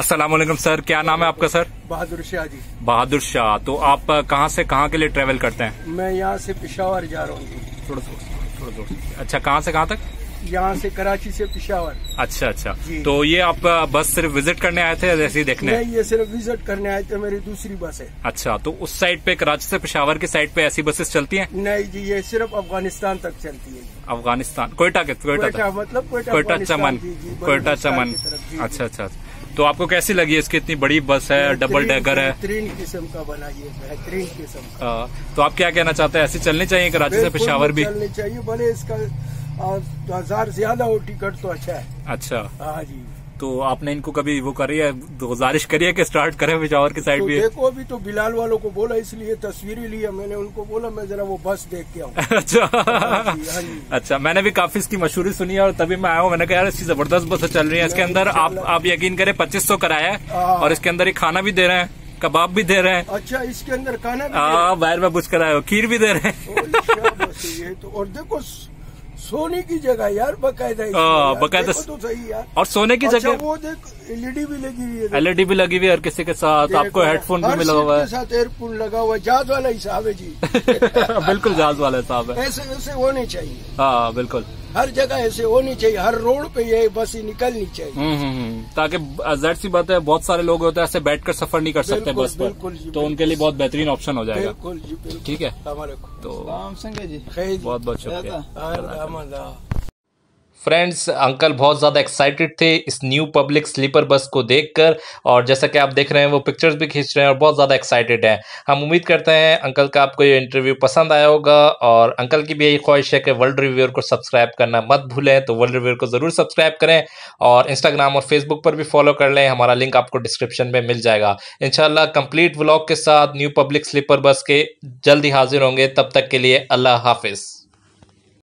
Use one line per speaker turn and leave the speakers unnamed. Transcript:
अस्सलाम वालेकुम सर। क्या नाम है आपका सर?
बहादुर शाह जी।
बहादुर शाह। तो आप कहाँ से कहाँ के लिए ट्रेवल करते हैं?
मैं यहाँ से पिशावर जा रहा हूँ
थोड़ा थोड़ा थोड़ा अच्छा कहाँ से कहाँ तक?
यहाँ से कराची से पिशावर।
अच्छा अच्छा। तो ये आप बस सिर्फ़ विज़िट करने आए थे या ऐसे ही देखने
नहीं ये सिर्फ़ विज़िट करने आए थे मेरी दूसरी बस है।
अच्छा तो उस साइड पे कराची से पेशावर की साइड पे ऐसी बसेस चलती हैं?
नहीं जी ये सिर्फ़ अफ़गानिस्तान तक चलती है
अफ़गानिस्तान कोयटा के कोयटा
मतलब कोयटा
चमन कोयटा चमन।
जी।
अच्छा अच्छा। तो आपको कैसी लगी इसकी इतनी बड़ी बस है डबल डेकर है?
बेहतरीन किस्म का बना ये बेहतरीन किस्म का।
आ, तो आप क्या कहना चाहते हैं? ऐसी चलनी चाहिए कराची से
पिशावर
पेशावर भी?
चलनी चाहिए भले इसका हज़ार ज़्यादा हो टिकट तो अच्छा है।
अच्छा।
हाँ जी।
तो आपने इनको कभी वो करी है गुजारिश करी है कि स्टार्ट करें पेशावर की साइड
तो
भी?
देखो अभी तो बिलाल वालों को बोला इसलिए तस्वीरें लिया मैंने उनको बोला मैं जरा वो बस देख के आऊँ.
अच्छा।
हाँ हाँ।
अच्छा मैंने भी काफ़ी इसकी मशहूरी सुनी है और तभी मैं आया हूँ मैंने कहा यार इसकी ज़बरदस्त बस चल रही है इसके अंदर आप आप यकीन करें पच्चीस सौ कराया है। और इसके अंदर ही खाना भी दे रहे हैं कबाब भी दे रहे हैं।
अच्छा इसके अंदर खाना
हाँ बाहर में पूछ कर आए हो खीर भी दे रहे हैं।
ये तो और देखो सोने की जगह यार बकायदा
हाँ, बकायदा-
तो सही यार।
और सोने की
अच्छा
जगह
वो देख एलईडी भी लगी हुई है
एलईडी भी लगी हुई है हर किसी के साथ आपको हेडफोन भी मिला हुआ है।
साथ एयरफोन लगा हुआ है जहाज़ वाला हिसाब है जी।
बिल्कुल जहाज़ वाला हिसाब है।
ऐसे ऐसे होने चाहिए।
हाँ बिल्कुल।
हर जगह ऐसे होनी चाहिए हर रोड पे ये बस ही निकलनी चाहिए।
हम्म हम्म, हम्म। ताकि ज़ाहिर सी बात है बहुत सारे लोग होते हैं ऐसे बैठकर सफ़र नहीं कर सकते बस पर।
बिल्कुल
तो उनके लिए बहुत बेहतरीन ऑप्शन हो जाएगा।
बिल्कुल जी
ठीक है? तो
जी।
बहुत बहुत शुक्रिया।
फ्रेंड्स अंकल बहुत ज़्यादा एक्साइटेड थे इस न्यू पब्लिक स्लीपर बस को देखकर और जैसा कि आप देख रहे हैं, वो पिक्चर्स भी खींच रहे हैं और बहुत ज़्यादा एक्साइटेड हैं। हम उम्मीद करते हैं, अंकल का आपको ये इंटरव्यू पसंद आया होगा और अंकल की भी यही ख्वाहिश है कि वर्ल्ड रिव्यूअर को सब्सक्राइब करना मत भूलें तो वर्ल्ड रिव्यूअर को ज़रूर सब्सक्राइब करें और इंस्टाग्राम और फेसबुक पर भी फॉलो कर लें, हमारा लिंक आपको डिस्क्रिप्शन में मिल जाएगा। इंशाल्लाह कंप्लीट व्लॉग के साथ न्यू पब्लिक स्लीपर बस के जल्दी हाजिर होंगे, तब तक के लिए अल्लाह हाफिज़।